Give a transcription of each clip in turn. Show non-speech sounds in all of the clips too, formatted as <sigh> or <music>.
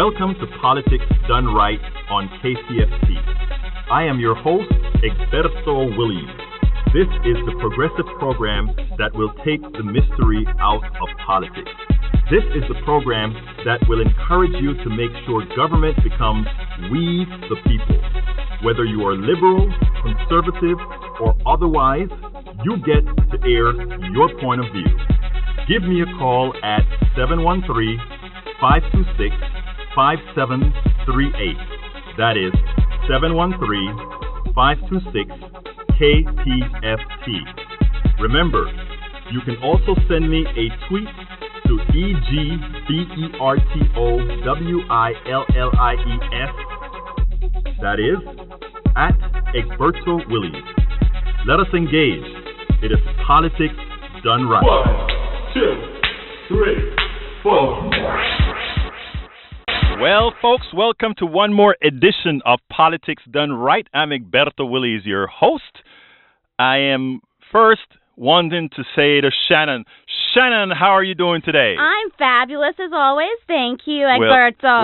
Welcome to Politics Done Right on KPFT. I am your host, Egberto Willies. This is the progressive program that will take the mystery out of politics. This is the program that will encourage you to make sure government becomes we the people. Whether you are liberal, conservative, or otherwise, you get to air your point of view. Give me a call at 713 526 5738. That is 713 526 KPFT. Remember, you can also send me a tweet to E-G-B-E-R-T-O-W-I-L-L-I-E-S. That is at Egberto Willies. Let us engage. It is politics done right. One, two, three, four. Well, folks, welcome to one more edition of Politics Done Right. I'm Egberto Willies, your host. I am first wanting to say to Shannon, Shannon, how are you doing today? I'm fabulous as always. Thank you, well,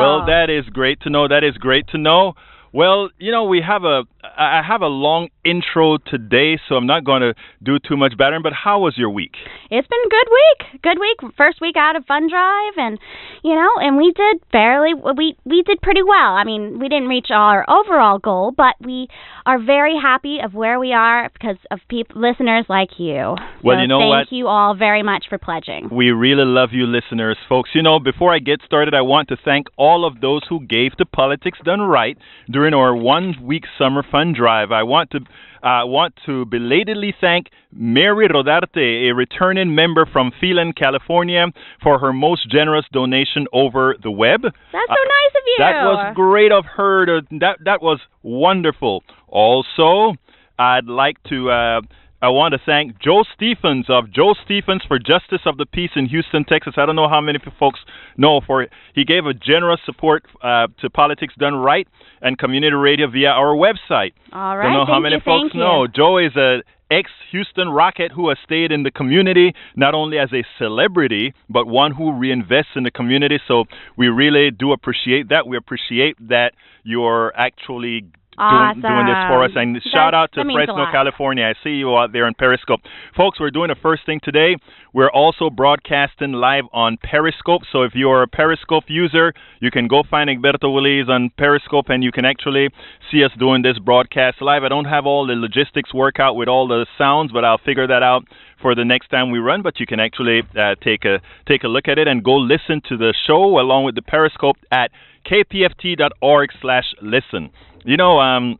well, that is great to know. That is great to know. Well, you know, we have a I have a long intro today, so I'm not going to do too much better. But how was your week? It's been a good week. Good week. First week out of Fun Drive, and you know, and we did fairly. We we did pretty well. I mean, we didn't reach our overall goal, but we are very happy of where we are because of people, listeners like you. Well, so you know thank what? Thank you all very much for pledging. We really love you, listeners, folks. You know, before I get started, I want to thank all of those who gave to Politics Done Right during our one-week summer fund drive. I want to uh, want to belatedly thank Mary Rodarte, a returning member from Phelan, California, for her most generous donation over the web. That's so nice of you. That was great of her. To, that that was wonderful. Also, I'd like to. Uh, I want to thank Joe Stephens of Joe Stephens for Justice of the Peace in Houston, Texas. I don't know how many folks know for he gave a generous support uh, to Politics Done Right and community radio via our website. All right. Don't know how many you, folks know. Joe is a ex Houston Rocket who has stayed in the community not only as a celebrity but one who reinvests in the community. So we really do appreciate that. We appreciate that you're actually Awesome. doing, doing this for us. And shout out to that Fresno. California. I see you out there in Periscope. Folks, we're doing the first thing today. We're also broadcasting live on Periscope. So if you're a Periscope user, you can go find Egberto Willies on Periscope and you can actually see us doing this broadcast live. I don't have all the logistics work out with all the sounds, but I'll figure that out for the next time we run. But you can actually uh, take a take a look at it and go listen to the show along with the Periscope at kpft.org/listen. You know, um,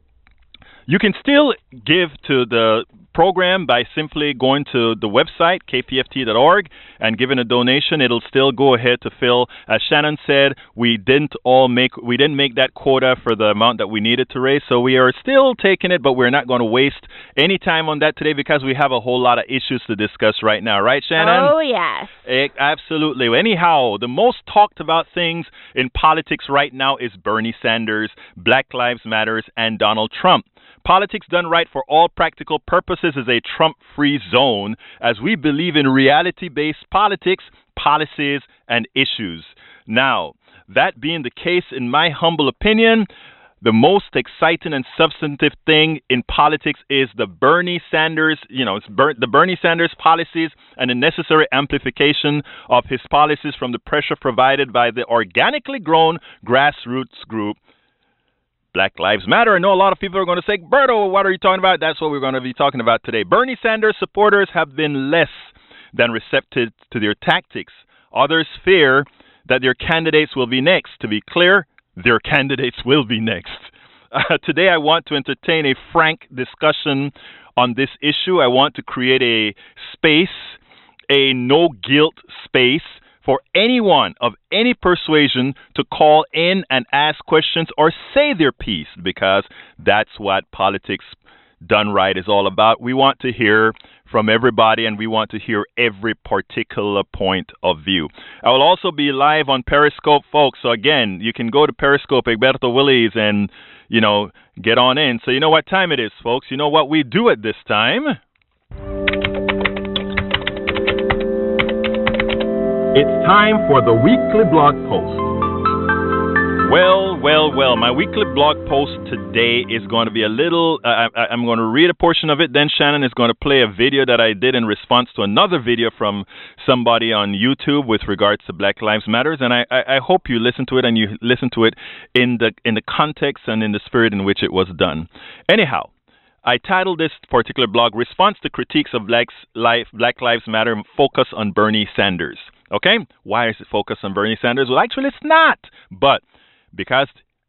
you can still give to the program by simply going to the website kpft.org and giving a donation it'll still go ahead to fill as shannon said we didn't all make we didn't make that quota for the amount that we needed to raise so we are still taking it but we're not going to waste any time on that today because we have a whole lot of issues to discuss right now right shannon Oh yes. Eh, Absolutely. Anyhow, the most talked about things in politics right now is Bernie Sanders, Black Lives Matters, and Donald Trump. Politics done right for all practical purposes is a Trump free zone as we believe in reality based politics, policies, and issues. Now, that being the case, in my humble opinion, the most exciting and substantive thing in politics is the Bernie Sanders, you know, it's Ber- the Bernie Sanders policies and the necessary amplification of his policies from the pressure provided by the organically grown grassroots group Black Lives Matter. I know a lot of people are going to say, Berto, what are you talking about? That's what we're going to be talking about today. Bernie Sanders supporters have been less than receptive to their tactics. Others fear that their candidates will be next. To be clear, their candidates will be next. <laughs> Uh, today, I want to entertain a frank discussion on this issue. I want to create a space, a no guilt space for anyone of any persuasion to call in and ask questions or say their piece because that's what politics done right is all about. We want to hear from everybody and we want to hear every particular point of view. I will also be live on Periscope, folks. So again, you can go to Periscope, Egberto Willies, and, you know, get on in. So you know what time it is, folks. You know what we do at this time? It's time for the weekly blog post. Well, well, well. My weekly blog post today is going to be a little. I, am going to read a portion of it. Then Shannon is going to play a video that I did in response to another video from somebody on YouTube with regards to Black Lives Matters. And I, I, I hope you listen to it and you listen to it in the in the context and in the spirit in which it was done. Anyhow, I titled this particular blog "Response to Critiques of Black Life, Black Lives Matter Focus on Bernie Sanders." Okay, why is it focused on Bernie Sanders? Well, actually, it's not. But because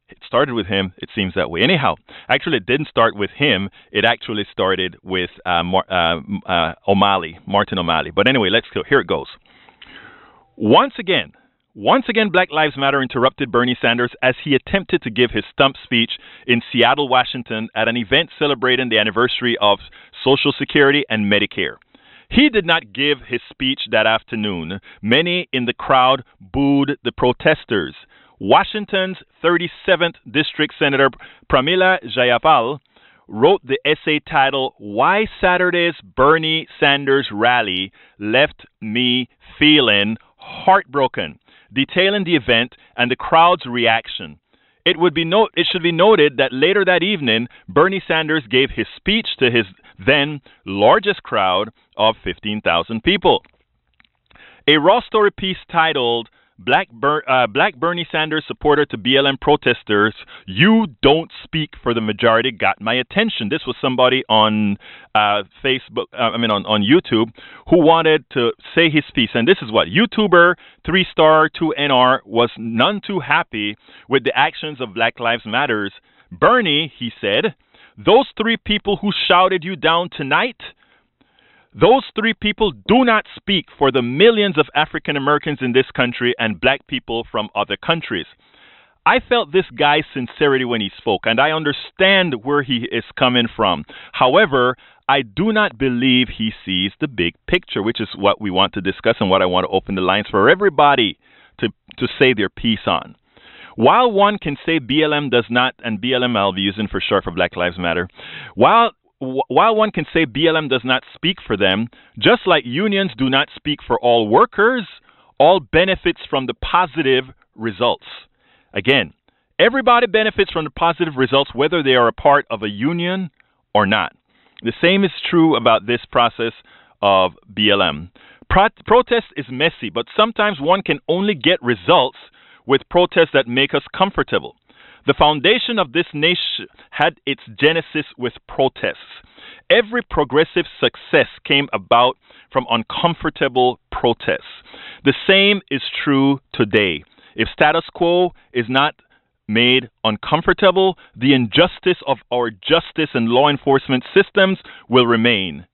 it started with him, it seems that way. Anyhow, actually, it didn't start with him. It actually started with uh, Mar- uh, uh, O'Malley, Martin O'Malley. But anyway, let's go. Here it goes. Once again, once again, Black Lives Matter interrupted Bernie Sanders as he attempted to give his stump speech in Seattle, Washington, at an event celebrating the anniversary of Social Security and Medicare. He did not give his speech that afternoon. Many in the crowd booed the protesters. Washington's 37th District Senator Pramila Jayapal wrote the essay titled Why Saturday's Bernie Sanders Rally Left Me Feeling Heartbroken, detailing the event and the crowd's reaction. It would be no- it should be noted that later that evening, Bernie Sanders gave his speech to his then largest crowd of 15,000 people. A raw story piece titled Black, Ber- uh, Black Bernie Sanders supporter to BLM protesters, you don't speak for the majority, got my attention. This was somebody on uh, Facebook, uh, I mean, on, on YouTube, who wanted to say his piece. And this is what YouTuber 3 star 2NR was none too happy with the actions of Black Lives Matters. Bernie, he said, those three people who shouted you down tonight those three people do not speak for the millions of African Americans in this country and black people from other countries. I felt this guy's sincerity when he spoke, and I understand where he is coming from. However, I do not believe he sees the big picture, which is what we want to discuss and what I want to open the lines for everybody to, to say their piece on. While one can say BLM does not, and BLM I'll be using for short for Black Lives Matter, while while one can say BLM does not speak for them, just like unions do not speak for all workers, all benefits from the positive results. Again, everybody benefits from the positive results whether they are a part of a union or not. The same is true about this process of BLM. Pro- protest is messy, but sometimes one can only get results with protests that make us comfortable. The foundation of this nation had its genesis with protests. Every progressive success came about from uncomfortable protests. The same is true today. If status quo is not made uncomfortable, the injustice of our justice and law enforcement systems will remain.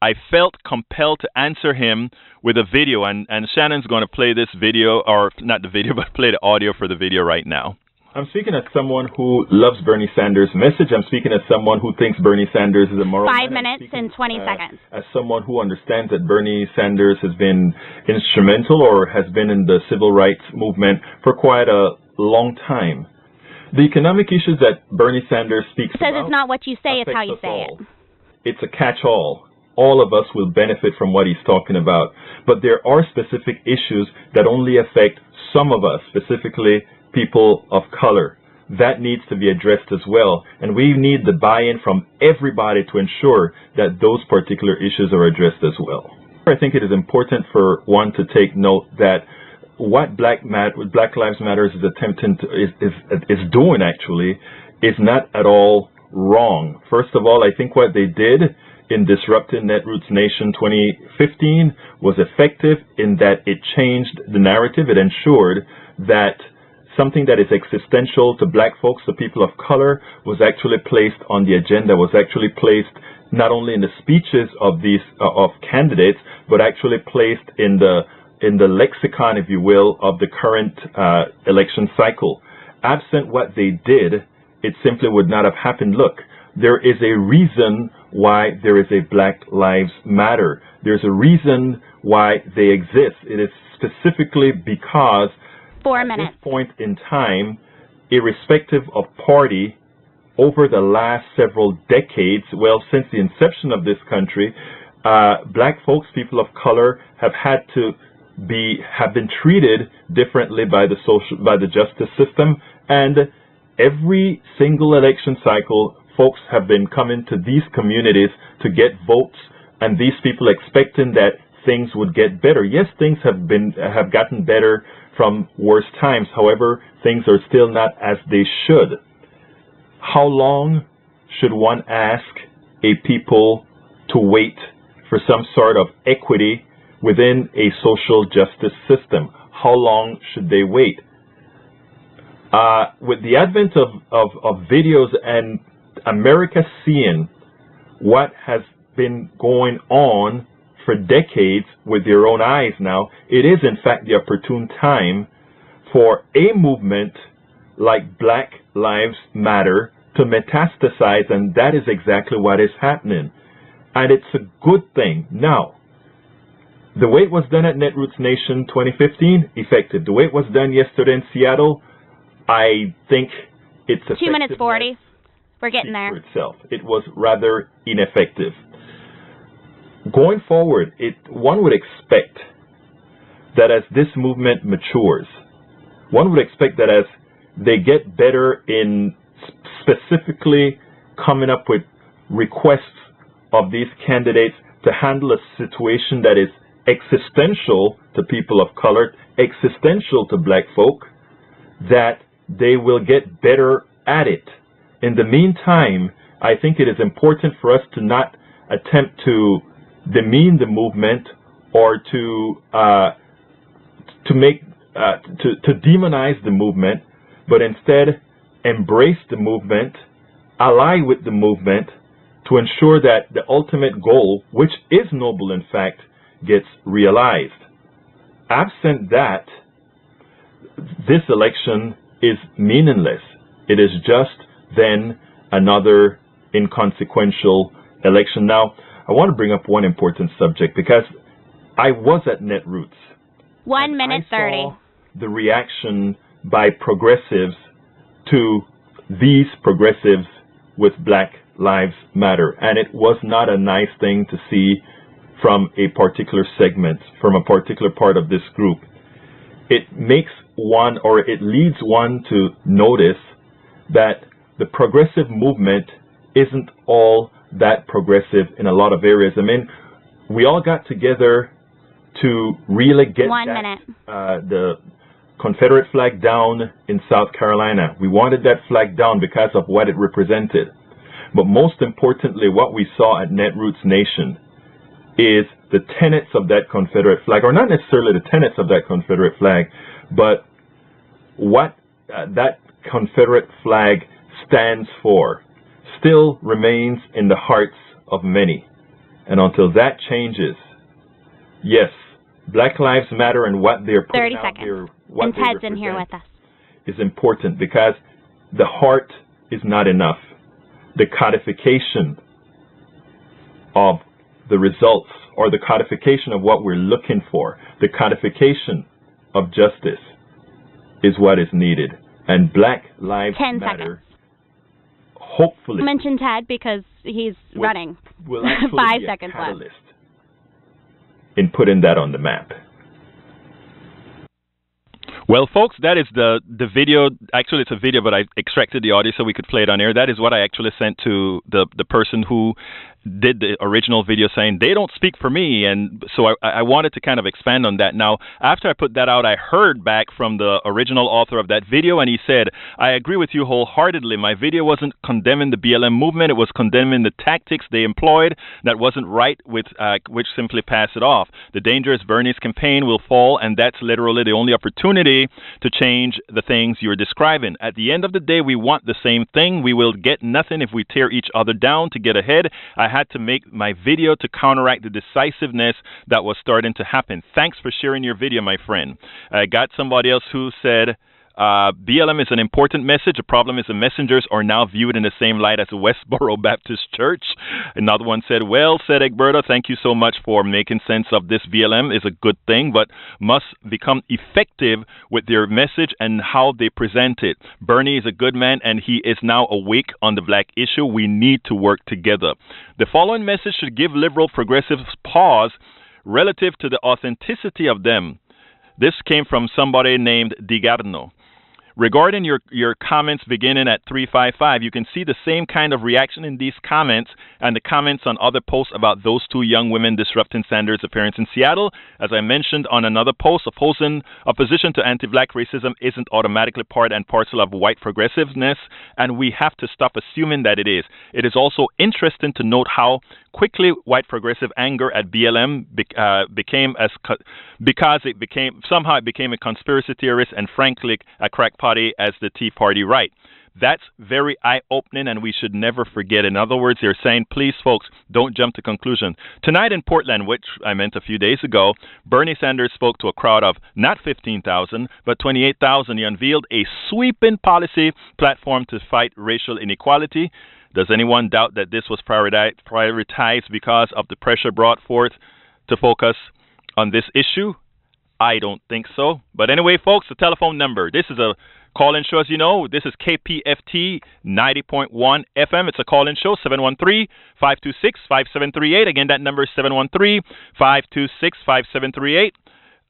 I felt compelled to answer him with a video, and, and Shannon's going to play this video, or not the video, <laughs> but play the audio for the video right now. I'm speaking as someone who loves Bernie Sanders' message. I'm speaking as someone who thinks Bernie Sanders is a moral. Five minutes and 20 uh, seconds. As someone who understands that Bernie Sanders has been instrumental or has been in the civil rights movement for quite a long time. The economic issues that Bernie Sanders speaks it says about it's not what you say, it's how you say all. it. It's a catch-all. All of us will benefit from what he's talking about. But there are specific issues that only affect some of us, specifically people of color. That needs to be addressed as well. And we need the buy-in from everybody to ensure that those particular issues are addressed as well. I think it is important for one to take note that what Black, Mat- Black Lives Matter is attempting to, is, is, is doing actually is not at all wrong. First of all, I think what they did in disrupting Netroots Nation 2015 was effective in that it changed the narrative. It ensured that something that is existential to black folks, to people of color, was actually placed on the agenda, was actually placed not only in the speeches of these uh, of candidates, but actually placed in the in the lexicon, if you will, of the current uh, election cycle. Absent what they did, it simply would not have happened. Look, there is a reason why there is a Black Lives Matter. There's a reason why they exist. It is specifically because Four at minutes. this point in time, irrespective of party, over the last several decades, well, since the inception of this country, uh, black folks, people of color, have had to be have been treated differently by the social by the justice system and every single election cycle folks have been coming to these communities to get votes and these people expecting that things would get better yes things have been have gotten better from worse times however things are still not as they should how long should one ask a people to wait for some sort of equity within a social justice system. How long should they wait? Uh, with the advent of, of, of videos and America seeing what has been going on for decades with their own eyes now, it is in fact the opportune time for a movement like Black Lives Matter to metastasize, and that is exactly what is happening. And it's a good thing. Now, the way it was done at Netroots Nation 2015, effective. The way it was done yesterday in Seattle, I think it's two minutes forty. We're getting there. Itself, it was rather ineffective. Going forward, it one would expect that as this movement matures, one would expect that as they get better in specifically coming up with requests of these candidates to handle a situation that is existential to people of color, existential to black folk, that they will get better at it. In the meantime, I think it is important for us to not attempt to demean the movement or to uh, to make uh, to, to demonize the movement, but instead embrace the movement, ally with the movement to ensure that the ultimate goal, which is noble in fact, gets realized. Absent that, this election is meaningless. It is just then another inconsequential election. Now, I want to bring up one important subject because I was at Netroots. One minute thirty. The reaction by progressives to these progressives with Black Lives Matter. And it was not a nice thing to see from a particular segment, from a particular part of this group. It makes one or it leads one to notice that the progressive movement isn't all that progressive in a lot of areas. I mean, we all got together to really get that. Uh, the Confederate flag down in South Carolina. We wanted that flag down because of what it represented. But most importantly, what we saw at Netroots Nation is the tenets of that Confederate flag, or not necessarily the tenets of that Confederate flag, but what uh, that Confederate flag stands for still remains in the hearts of many. And until that changes, yes, Black Lives Matter and what they're putting 30 out seconds. here, what and Ted's in here with us. is important because the heart is not enough. The codification of the results or the codification of what we're looking for, the codification of justice is what is needed. And Black Lives 10 Matter. Hopefully, Mention Ted because he's will- running. will <laughs> Five seconds left. catalyst in putting that on the map. Well, folks, that is the the video. Actually, it's a video, but I extracted the audio so we could play it on air. That is what I actually sent to the the person who did the original video, saying they don't speak for me, and so I, I wanted to kind of expand on that. Now, after I put that out, I heard back from the original author of that video, and he said, "I agree with you wholeheartedly. My video wasn't condemning the BLM movement; it was condemning the tactics they employed that wasn't right, with uh, which simply pass it off. The dangerous Bernie's campaign will fall, and that's literally the only opportunity." To change the things you're describing. At the end of the day, we want the same thing. We will get nothing if we tear each other down to get ahead. I had to make my video to counteract the decisiveness that was starting to happen. Thanks for sharing your video, my friend. I got somebody else who said, uh, BLM is an important message. The problem is the messengers are now viewed in the same light as Westboro <laughs> Baptist Church. Another one said, Well said, Egberto. thank you so much for making sense of this. BLM is a good thing, but must become effective with their message and how they present it. Bernie is a good man and he is now awake on the black issue. We need to work together. The following message should give liberal progressives pause relative to the authenticity of them This came from somebody named DiGarno. Regarding your, your comments beginning at 355, you can see the same kind of reaction in these comments and the comments on other posts about those two young women disrupting Sanders' appearance in Seattle. As I mentioned on another post, opposing opposition to anti-black racism isn't automatically part and parcel of white progressiveness, and we have to stop assuming that it is. It is also interesting to note how quickly white progressive anger at BLM be, uh, became as co- because it became somehow it became a conspiracy theorist and frankly a crackpot as the Tea Party right. That's very eye opening, and we should never forget. In other words, they're saying, please, folks, don't jump to conclusion. Tonight in Portland, which I meant a few days ago, Bernie Sanders spoke to a crowd of not 15,000, but 28,000. He unveiled a sweeping policy platform to fight racial inequality. Does anyone doubt that this was prioritized because of the pressure brought forth to focus on this issue? I don't think so. But anyway, folks, the telephone number. This is a call in show, as you know. This is KPFT 90.1 FM. It's a call in show, 713 526 5738. Again, that number is 713 526 5738.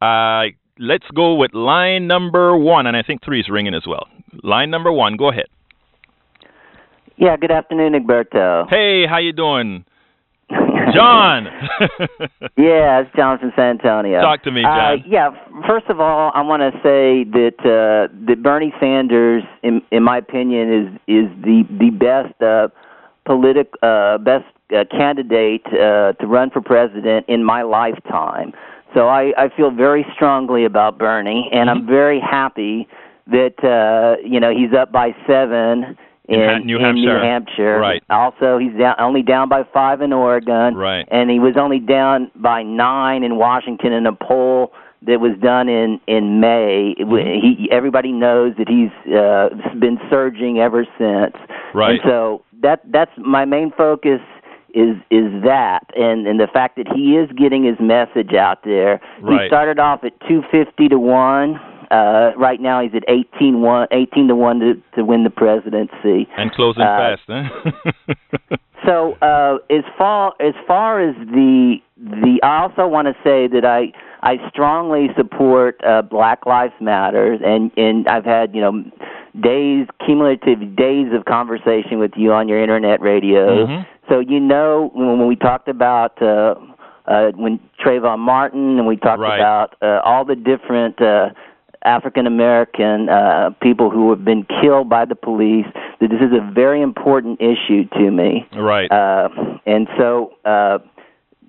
Uh, let's go with line number one, and I think three is ringing as well. Line number one, go ahead. Yeah, good afternoon, Egberto. Hey, how you doing? <laughs> John. <laughs> <laughs> yeah, it's John from San Antonio. Talk to me, uh, John. Uh, yeah, first of all, I want to say that uh, that Bernie Sanders, in, in my opinion, is is the the best uh, politic uh, best uh, candidate uh, to run for president in my lifetime. So I, I feel very strongly about Bernie, and mm-hmm. I'm very happy that uh, you know he's up by seven in, in, New, in Hampshire. New Hampshire. Right. Also, he's down, only down by five in Oregon. Right. And he was only down by nine in Washington in a poll that was done in in May. Mm-hmm. He everybody knows that he's uh, been surging ever since. Right. And so that that's my main focus is is that and and the fact that he is getting his message out there. Right. He started off at 250 to 1 uh, right now, he's at 18, one, 18 to one to, to win the presidency. And closing uh, fast, huh? <laughs> so, uh, as far as far as the the, I also want to say that I I strongly support uh, Black Lives Matter, and and I've had you know days cumulative days of conversation with you on your internet radio. Mm-hmm. So you know when, when we talked about. Uh, uh, when Trayvon Martin and we talked right. about uh, all the different uh, African American uh, people who have been killed by the police. That this is a very important issue to me. Right. Uh, and so, uh,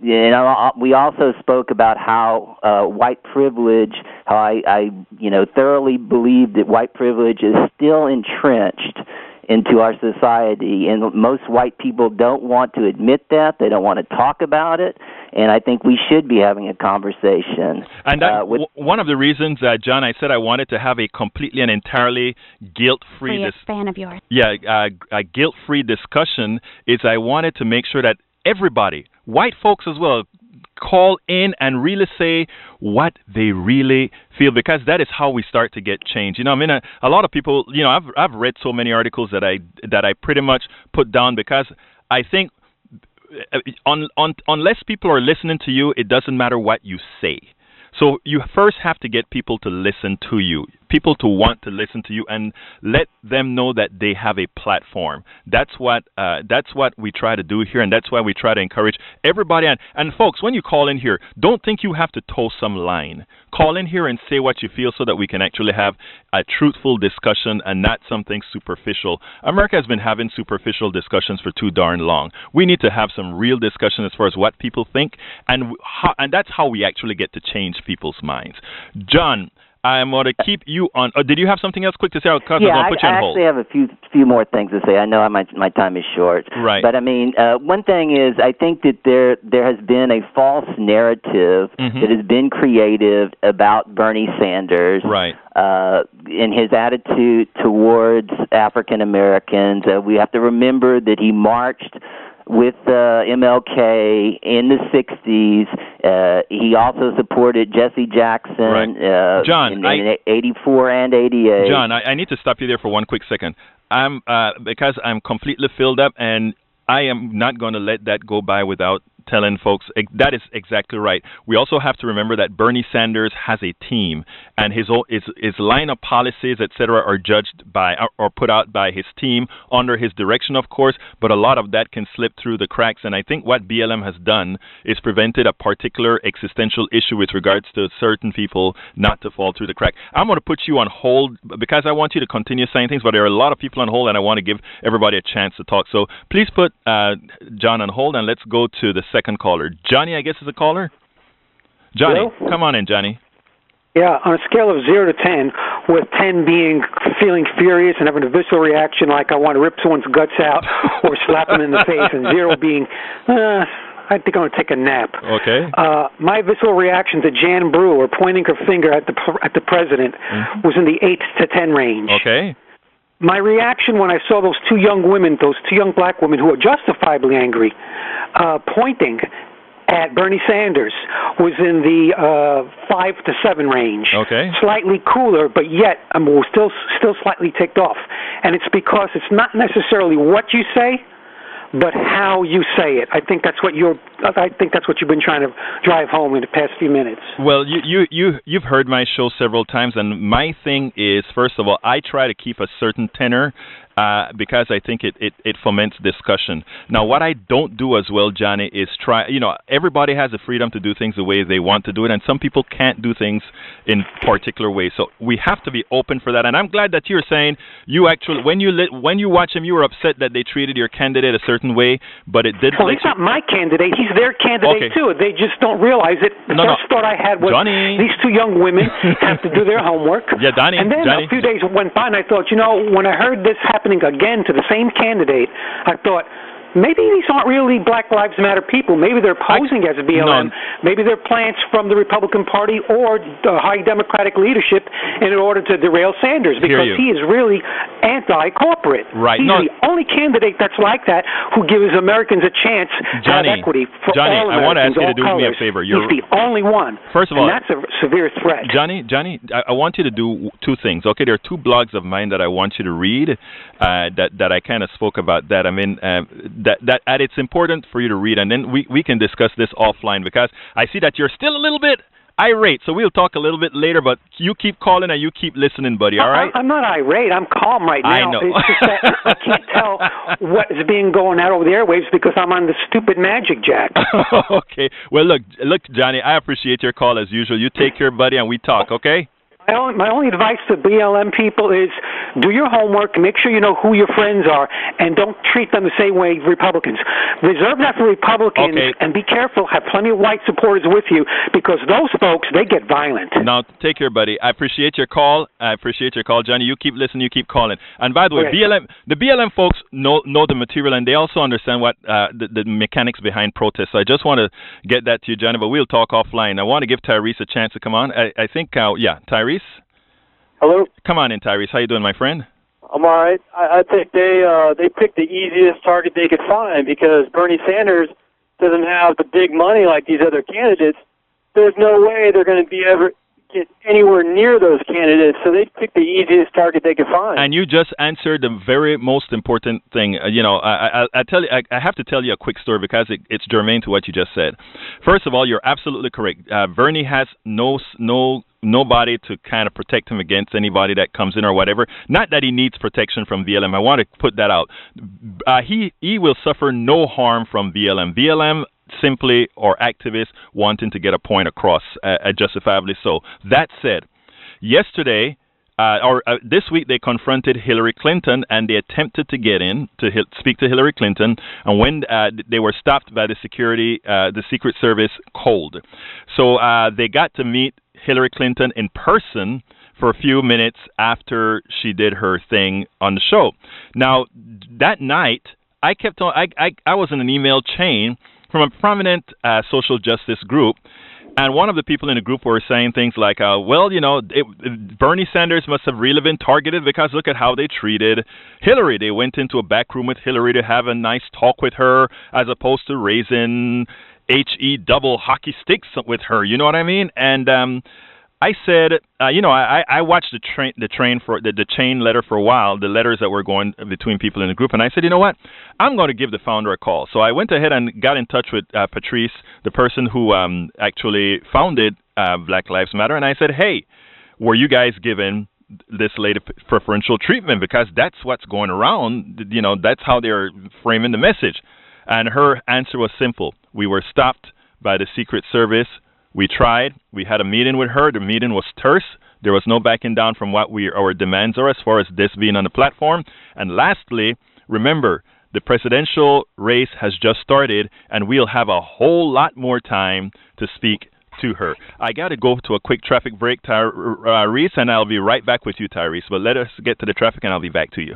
you know, we also spoke about how uh, white privilege, how I, I, you know, thoroughly believe that white privilege is still entrenched into our society. And most white people don't want to admit that. They don't want to talk about it. And I think we should be having a conversation. And that, uh, with, w- one of the reasons, uh, John, I said I wanted to have a completely and entirely guilt-free. Dis- fan of yours. Yeah, uh, a guilt-free discussion is I wanted to make sure that everybody, white folks as well, call in and really say what they really feel because that is how we start to get change. You know, I mean, a, a lot of people, you know, I've I've read so many articles that I that I pretty much put down because I think uh, on, on, unless people are listening to you, it doesn't matter what you say. So you first have to get people to listen to you, people to want to listen to you, and let them know that they have a platform. That's what uh, that's what we try to do here, and that's why we try to encourage everybody. And, and folks, when you call in here, don't think you have to toe some line. Call in here and say what you feel, so that we can actually have a truthful discussion and not something superficial. America has been having superficial discussions for too darn long. We need to have some real discussion as far as what people think, and how, and that's how we actually get to change people's minds. John, I'm going to keep you on. Oh, did you have something else quick to say? Because yeah, I'm going to put I, you on I hold. actually have a few few more things to say. I know my my time is short. Right. But I mean, uh, one thing is, I think that there there has been a false narrative mm-hmm. that has been created about Bernie Sanders. Right. Uh, in his attitude towards African Americans, uh, we have to remember that he marched with uh, MLK in the 60s. Uh, he also supported Jesse Jackson right. uh, John, in, I, 84 and 88. John, I, I need to stop you there for one quick second. I'm uh, because I'm completely filled up, and I am not going to let that go by without telling folks that is exactly right. We also have to remember that Bernie Sanders has a team, and his his, his line of policies, etc., are judged by or put out by his team under his direction, of course. But a lot of that can slip through the cracks, and I think what BLM has done is prevented a particular existential issue with regards to certain people not to fall through the crack. I'm going to put you on hold because I want you to continue saying things, but there are a lot of people on hold, and I want to give everybody a chance to talk. So please put uh, John on hold, and let's go to the second caller. Johnny, I guess, is a caller. Johnny, Hello? come on in, Johnny. Yeah, on a scale of zero to ten, with ten being feeling furious and having a visceral reaction like I want to rip someone's guts out <laughs> or slap them in the face, and zero being, uh, I think I'm going to take a nap. Okay. Uh, my visceral reaction to Jan Brewer pointing her finger at the at the president Mhm. was in the eight to ten range. Okay. My reaction when I saw those two young women, those two young black women who are justifiably angry, uh, pointing at Bernie Sanders was in the uh, five to seven range. Okay. Slightly cooler, but yet I'm still still slightly ticked off, and it's because it's not necessarily what you say, but how you say it. I think that's what you're. I think that's what you've been trying to drive home in the past few minutes. Well, you you you you've heard my show several times, and my thing is, first of all, I try to keep a certain tenor. Uh, because I think it, it, it foments discussion. Now, what I don't do as well, Johnny, is try. You know, everybody has the freedom to do things the way they want to do it, and some people can't do things in particular ways. So we have to be open for that. And I'm glad that you're saying you actually, when you li- when you watch him, you were upset that they treated your candidate a certain way, but it didn't. Well, he's not my candidate. He's their candidate Okay. too. They just don't realize it. The No, no. first thought I had was Johnny. these two young women have to do their homework. <laughs> Yeah, Donnie, And then Johnny. a few days went by, and I thought, you know, when I heard this happening again to the same candidate, I thought. Maybe these aren't really Black Lives Matter people. Maybe they're posing as a BLM. No. Maybe they're plants from the Republican Party or the high Democratic leadership in order to derail Sanders because he is really anti-corporate. Right. He's No. the only candidate that's like that who gives Americans a chance Johnny, to have equity for Johnny, all I wanna ask you to do me a favor. You're- He's the only one. First of all- and that's a severe threat. Johnny, Johnny, I, I want you to do two things. Okay, there are two blogs of mine that I want you to read. Uh, that that I kind of spoke about. That I mean, uh, that that and it's important for you to read, and then we we can discuss this offline because I see that you're still a little bit irate. So we'll talk a little bit later. But you keep calling and you keep listening, buddy. All right. I'm not irate. I'm calm right now. I know. It's just that <laughs> I can't tell what is being going out over the airwaves because I'm on the stupid magic jack. <laughs> okay. Well, look, look, Johnny. I appreciate your call as usual. You take care, buddy, and we talk. Okay. My only, my only advice to BLM people is do your homework, make sure you know who your friends are, and don't treat them the same way Republicans. Reserve that for Republicans, Okay. and be careful. Have plenty of white supporters with you because those folks they get violent. Now, take care, buddy. I appreciate your call. I appreciate your call, Johnny. You keep listening. You keep calling. And by the way, Okay. BLM, the BLM folks know know the material, and they also understand what uh, the, the mechanics behind protests. So I just want to get that to you, Johnny. But we'll talk offline. I want to give Tyrese a chance to come on. I, I think, uh, yeah, Tyrese, Hello, come on in, Tyrese. How you doing, my friend? I'm all right. I, I think they uh, they picked the easiest target they could find because Bernie Sanders doesn't have the big money like these other candidates. There's no way they're going to be ever get anywhere near those candidates. So they picked the easiest target they could find. And you just answered the very most important thing. Uh, you know, I, I, I tell you, I, I have to tell you a quick story because it, it's germane to what you just said. First of all, you're absolutely correct. Uh, Bernie has no no nobody to kind of protect him against anybody that comes in or whatever. Not that he needs protection from BLM. I want to put that out. Uh, he he will suffer no harm from BLM. BLM simply or activists wanting to get a point across, uh, uh, justifiably so. That said, yesterday uh, or uh, this week they confronted Hillary Clinton and they attempted to get in to speak to Hillary Clinton, and when uh, they were stopped by the security, uh, the Secret Service cold. So uh, they got to meet Hillary Clinton in person for a few minutes after she did her thing on the show. Now that night, I kept on. I I, I was in an email chain from a prominent uh, social justice group. And one of the people in the group were saying things like, uh, well, you know, it, Bernie Sanders must have really been targeted because look at how they treated Hillary. They went into a back room with Hillary to have a nice talk with her as opposed to raising HE double hockey sticks with her. You know what I mean? And um, I said, uh, you know, I, I watched the train, the train for the, the chain letter for a while, the letters that were going between people in the group, and I said, you know what, I'm going to give the founder a call. So I went ahead and got in touch with uh, Patrisse, the person who um, actually founded uh, Black Lives Matter, and I said, hey, were you guys given this lady preferential treatment? Because that's what's going around. You know, that's how they're framing the message. And her answer was simple: we were stopped by the Secret Service we tried. We had a meeting with her. The meeting was terse. There was no backing down from what we our demands are as far as this being on the platform. And lastly, remember the presidential race has just started, and we'll have a whole lot more time to speak to her. I got to go to a quick traffic break, Tyrese, uh, and I'll be right back with you, Tyrese. But let us get to the traffic, and I'll be back to you.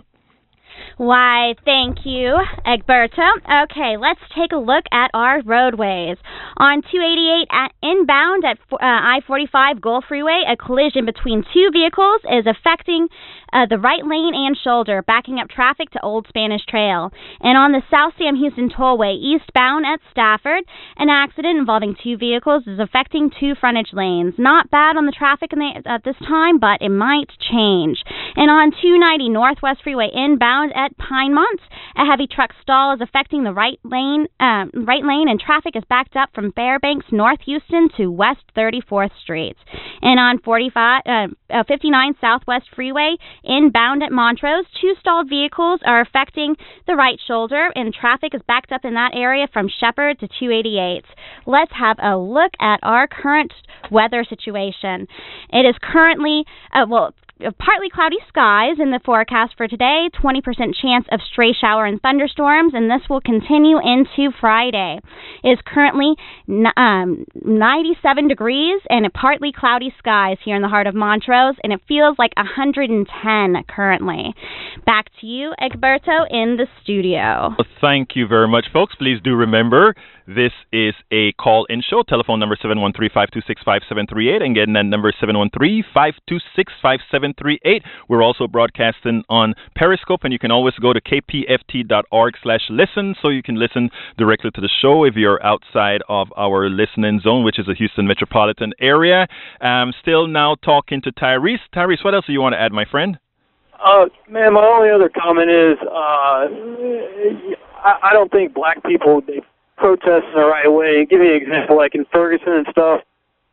Why, thank you, Egberto. Okay, let's take a look at our roadways. On 288 at inbound at uh, I 45 Gulf Freeway, a collision between two vehicles is affecting uh, the right lane and shoulder, backing up traffic to Old Spanish Trail. And on the South Sam Houston Tollway, eastbound at Stafford, an accident involving two vehicles is affecting two frontage lanes. Not bad on the traffic the, at this time, but it might change. And on 290 Northwest Freeway inbound at Pinemont, a heavy truck stall is affecting the right lane, uh, right lane, and traffic is backed up from Fairbanks, North Houston to West 34th Street. And on 45, uh, uh, 59 Southwest Freeway inbound at Montrose, two stalled vehicles are affecting the right shoulder, and traffic is backed up in that area from Shepherd to 288. Let's have a look at our current weather situation. It is currently, uh, well, partly cloudy skies in the forecast for today, 20% chance of stray shower and thunderstorms, and this will continue into Friday. It is currently um, 97 degrees and partly cloudy skies here in the heart of Montrose, and it feels like 110 currently. Back to you, Egberto, in the studio. Well, thank you very much, folks. Please do remember this is a call in show. Telephone number 713 526 5738. And again, that number 713 526 5738. We're also broadcasting on Periscope, and you can always go to kpft.org slash listen so you can listen directly to the show if you're outside of our listening zone, which is the Houston metropolitan area. I'm still now talking to Tyrese. Tyrese, what else do you want to add, my friend? Uh, man, my only other comment is uh, I, I don't think black people they protest in the right way. Give you an example, like in Ferguson and stuff.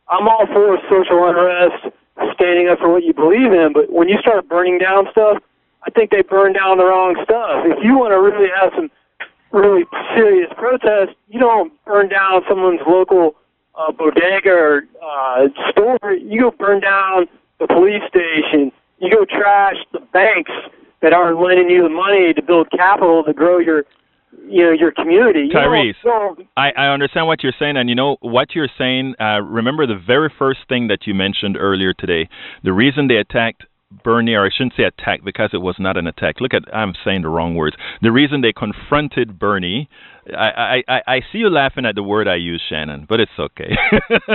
I'm all for social unrest, standing up for what you believe in, but when you start burning down stuff, I think they burn down the wrong stuff. If you want to really have some really serious protest, you don't burn down someone's local uh, bodega or uh, store. You go burn down the police station. You go trash the banks that aren't lending you the money to build capital to grow your you know your community. Tyrese, you know, I, I understand what you're saying, and you know what you're saying. Uh, remember the very first thing that you mentioned earlier today. The reason they attacked Bernie, or I shouldn't say attack because it was not an attack. Look at I'm saying the wrong words. The reason they confronted Bernie, I I, I see you laughing at the word I use, Shannon, but it's okay.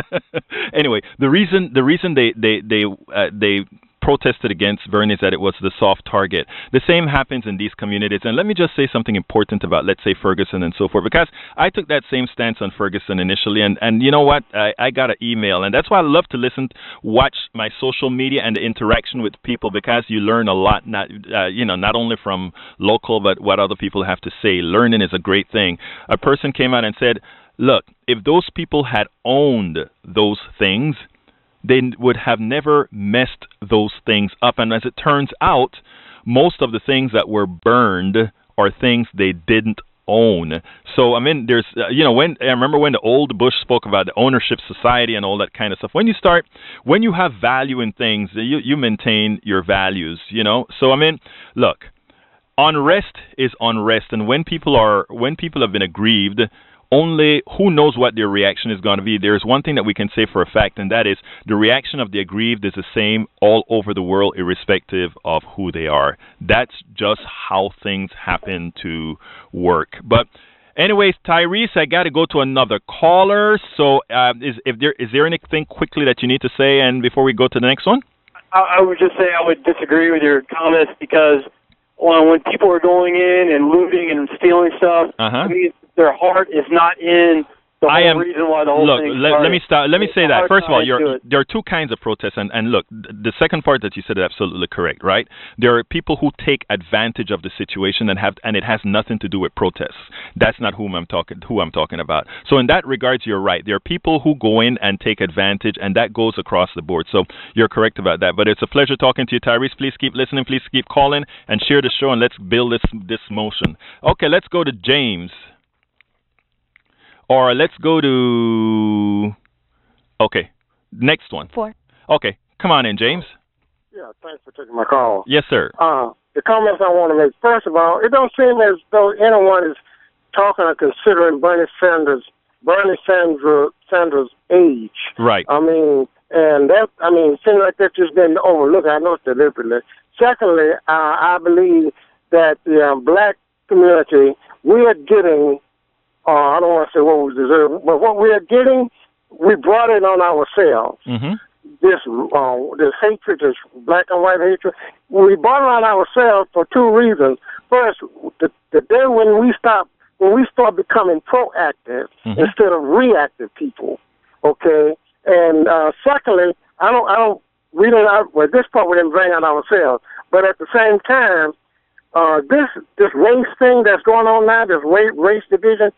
<laughs> anyway, the reason the reason they they they uh, they protested against Bernie that it was the soft target. The same happens in these communities. And let me just say something important about, let's say, Ferguson and so forth, because I took that same stance on Ferguson initially. And, and you know what? I, I got an email. And that's why I love to listen, watch my social media and the interaction with people because you learn a lot, not, uh, you know, not only from local, but what other people have to say. Learning is a great thing. A person came out and said, look, if those people had owned those things, they would have never messed those things up. And as it turns out, most of the things that were burned are things they didn't own. So I mean, there's uh, you know when I remember when the old Bush spoke about the ownership society and all that kind of stuff. When you start, when you have value in things, you you maintain your values. You know. So I mean, look, unrest is unrest, and when people are when people have been aggrieved only who knows what their reaction is going to be. There's one thing that we can say for a fact, and that is the reaction of the aggrieved is the same all over the world, irrespective of who they are. That's just how things happen to work. But Anyways, Tyrese, I got to go to another caller. So, uh, is if there is there anything quickly that you need to say, and before we go to the next one? I, I would just say I would disagree with your comments because when when people are going in and looting and stealing stuff, uh-huh. I mean, their heart is not in the I am reason why the whole look. thing Let, let me start. Let me say that first of all. You're, there are two kinds of protests, and, and look, the second part that you said is absolutely correct. Right? There are people who take advantage of the situation and have, and it has nothing to do with protests. That's not whom I'm talking. Who I'm talking about. So in that regards, you're right. There are people who go in and take advantage, and that goes across the board. So you're correct about that. But it's a pleasure talking to you, Tyrese. Please keep listening. Please keep calling and share the show, and let's build this this motion. Okay, let's go to James. Or let's go to. Okay, next one. Four. Okay, come on in, James. Yeah, thanks for taking my call. Yes, sir. Uh, the comments I want to make. First of all, it don't seem as though anyone is talking or considering Bernie Sanders, Bernie Sanders, Sanders' age. Right. I mean, and that I mean, it seems like that's just been overlooked. I know it's deliberately. Secondly, uh, I believe that the um, black community we are getting. Uh, I don't want to say what we deserve, but what we are getting, we brought it on ourselves Mm-hmm. this uh, this hatred, this black and white hatred. We brought it on ourselves for two reasons. First, the, the day when we stop, when we start becoming proactive Mhm. instead of reactive people. Okay, and uh, secondly, I don't, I don't, we don't, I, well, this part we didn't bring on ourselves, but at the same time, uh, this this race thing that's going on now, this race race division,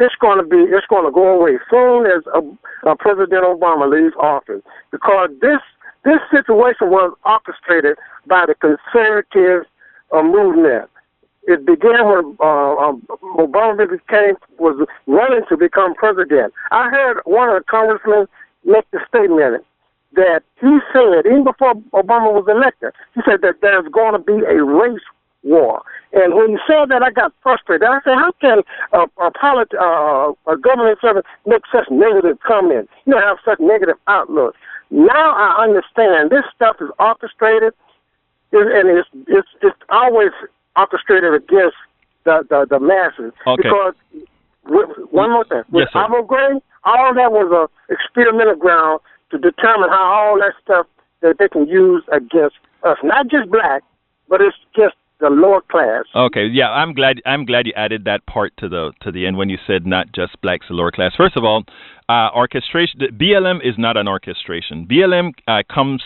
it's going to be it's going to go away soon as uh, uh, President Obama leaves office because this this situation was orchestrated by the conservative uh, movement. It began when uh, um, Obama became was running to become president. I heard one of the congressmen make the statement that he said even before Obama was elected, he said that there's going to be a race war. And when you said that, I got frustrated. I said, how can a, a, polit- uh, a government servant make such negative comments? You know, have such negative outlook. Now I understand this stuff is orchestrated, and it's it's it's always orchestrated against the the, the masses. Okay. Because one more thing, with Yes. Abu Ghraib, all that was a experimental ground to determine how all that stuff that they can use against us, not just black, but it's just the lower class. Okay, yeah, I'm glad. I'm glad you added that part to the to the end when you said not just blacks, the lower class. First of all, uh, orchestration. BLM is not an orchestration. BLM uh, comes.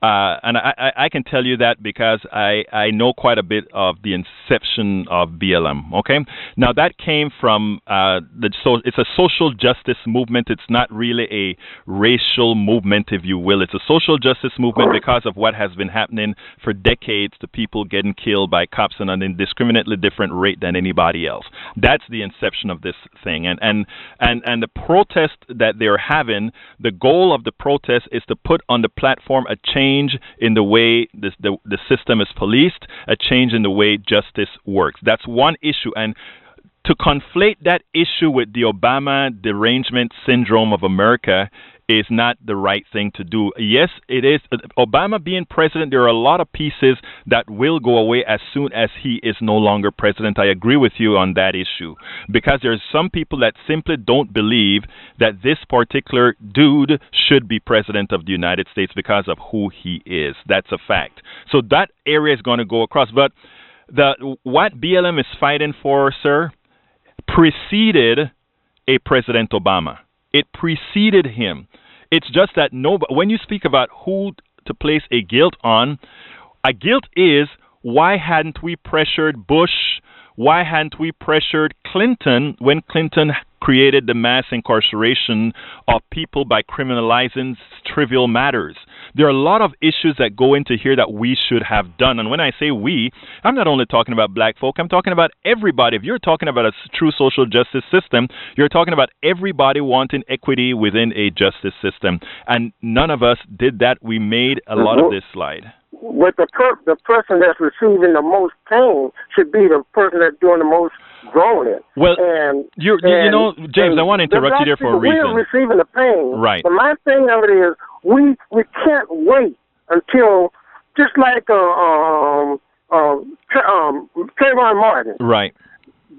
Uh, and I, I, can tell you that because I, I know quite a bit of the inception of BLM. Okay, now that came from uh, the so it's a social justice movement. It's not really a racial movement, if you will. It's a social justice movement because of what has been happening for decades to people getting killed by cops at an indiscriminately different rate than anybody else. That's the inception of this thing. And and and and the protest that they're having, the goal of the protest is to put on the platform a change in the way this, the the system is policed, a change in the way justice works. That's one issue and to conflate that issue with the Obama derangement syndrome of America is not the right thing to do. Yes, it is. Obama being president, there are a lot of pieces that will go away as soon as he is no longer president. I agree with you on that issue because there's some people that simply don't believe that this particular dude should be president of the United States because of who he is. That's a fact. So that area is going to go across. But the what BLM is fighting for, sir, preceded a President Obama. It preceded him. It's just that no. When you speak about who to place a guilt on, a guilt is why hadn't we pressured Bush? Why hadn't we pressured Clinton when Clinton created the mass incarceration of people by criminalizing trivial matters? There are a lot of issues that go into here that we should have done. And when I say we, I'm not only talking about black folk, I'm talking about everybody. If you're talking about a true social justice system, you're talking about everybody wanting equity within a justice system. And none of us did that. We made a lot of mm-hmm. this slide. But the per- the person that's receiving the most pain should be the person that's doing the most groaning. Well, and you- you know, James, I wanna interrupt you there for a reason. We're receiving the pain, Right. But my thing of it is, we we can't wait until just like uh, um um um Trayvon Martin. Right.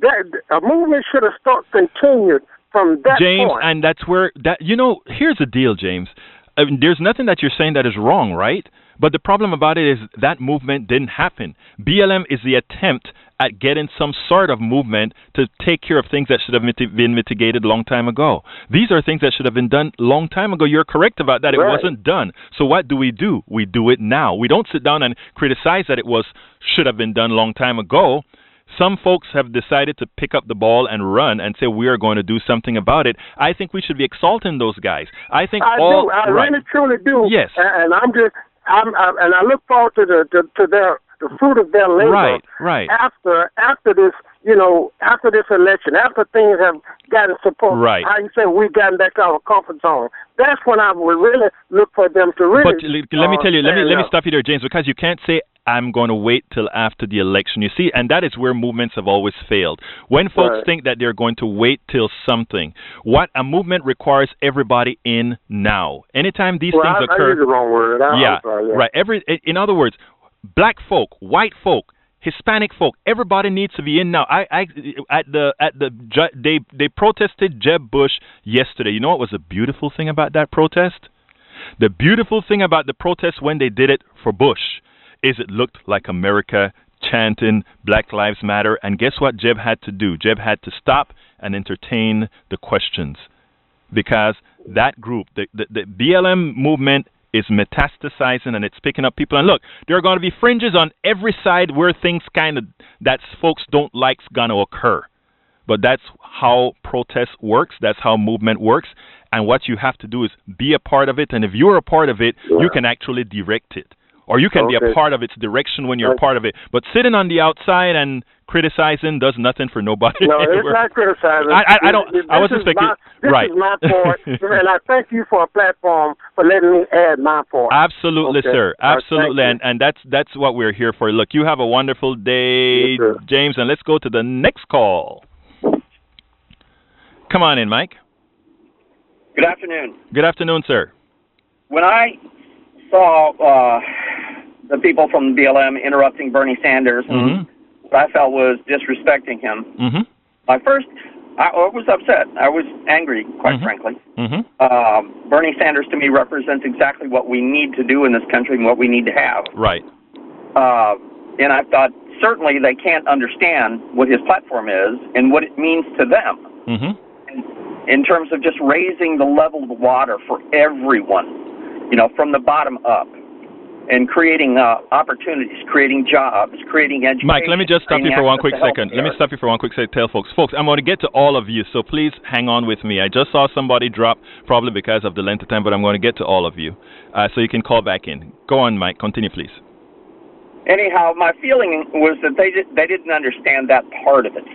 That a movement should have start continued from that James, point. and that's where that you know. Here's the deal, James. I mean, there's nothing that you're saying that is wrong, right? But the problem about it is that movement didn't happen. BLM is the attempt at getting some sort of movement to take care of things that should have mit- been mitigated long time ago. These are things that should have been done long time ago. You're correct about that. It Right. wasn't done. So what do we do? We do it now. We don't sit down and criticize that it was should have been done long time ago. Some folks have decided to pick up the ball and run and say we are going to do something about it. I think we should be exalting those guys. I think I all do. I right. really truly do. Yes. And, and I'm just, I'm, I'm, and I look forward to the to, to their the fruit of their labor. Right, right. After after this, you know, after this election, after things have gotten support. Right. How you say we've gotten back to our comfort zone. That's when I would really look for them to really. But let me uh, tell you, let me let me stop you there, James, because you can't say I'm going to wait till after the election. You see, and that is where movements have always failed. When folks Right. think that they're going to wait till something, what a movement requires everybody in now. Anytime these Well, things I, I occur, used the wrong word. I, yeah, sorry, yeah. right. Every, in other words, black folk, white folk, Hispanic folk, everybody needs to be in now. I, I, at the, at the, they, they protested Jeb Bush yesterday. You know what was a beautiful thing about that protest? The beautiful thing about the protest when they did it for Bush is it looked like America chanting Black Lives Matter. And guess what Jeb had to do? Jeb had to stop and entertain the questions because that group, the, the, the BLM movement, is metastasizing and it's picking up people. And look, there are going to be fringes on every side where things kind of that folks don't like's going to occur. But that's how protest works. That's how movement works. And what you have to do is be a part of it. And if you're a part of it, you can actually direct it. Or you can be a part of its direction when you're a part of it. But sitting on the outside and criticizing does nothing for nobody. No, <laughs> it's not criticizing. I- I- I don't- This I wasn't is expecting- my- This right. is my part, <laughs> and I thank you for a platform for letting me add my part. Absolutely, Okay. sir. Absolutely, thank and and that's that's what we're here for. Look, you have a wonderful day, Yes. James, and let's go to the next call. Come on in, Mike. Good afternoon. Good afternoon, sir. When I saw uh, the people from BLM interrupting Bernie Sanders, Mhm. and what I felt was disrespecting him, Mhm. my first, I, I was upset. I was angry, quite Mhm. frankly. Mhm. Um, Bernie Sanders to me represents exactly what we need to do in this country and what we need to have. Right. Uh, and I thought certainly they can't understand what his platform is and what it means to them. Mhm. in terms of just raising the level of water for everyone, you know, from the bottom up, and creating uh, opportunities, creating jobs, creating education. Mike, let me just stop you for one quick second. Let me stop you for one quick second. Tell folks, folks, I'm going to get to all of you, so please hang on with me. I just saw somebody drop, probably because of the length of time, but I'm going to get to all of you, uh, so you can call back in. Go on, Mike. Continue, please. Anyhow, my feeling was that they did, they didn't understand that part of it,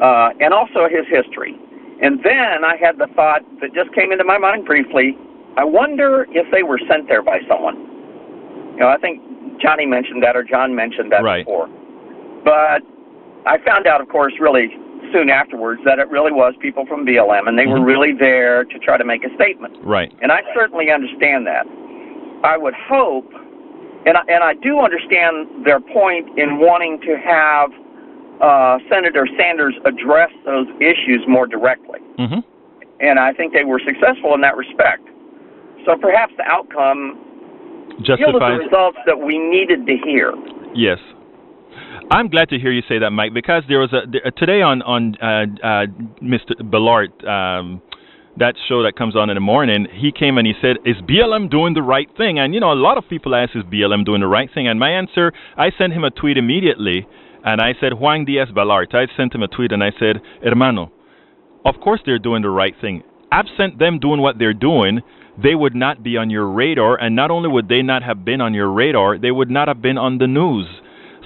uh, and also his history. And then I had the thought that just came into my mind briefly. I wonder if they were sent there by someone. You know, I think Johnny mentioned that or John mentioned that Right. before. But I found out, of course, really soon afterwards that it really was people from BLM, and they were Mhm. really there to try to make a statement. Right. And I certainly understand that. I would hope, and I, and I do understand their point in wanting to have uh, Senator Sanders address those issues more directly. Mm-hmm. And I think they were successful in that respect. So perhaps the outcome yielded the Justifies. results that we needed to hear. Yes. I'm glad to hear you say that, Mike, because there was a uh, today on on uh, uh, Mr. Balart, um, that show that comes on in the morning. He came and he said, "Is BLM doing the right thing?" And you know, a lot of people ask, "Is BLM doing the right thing?" And my answer, I sent him a tweet immediately, and I said, "Juan Diaz Balart." I sent him a tweet and I said, "Hermano, of course they're doing the right thing. Absent them doing what they're doing." They would not be on your radar, and not only would they not have been on your radar, they would not have been on the news.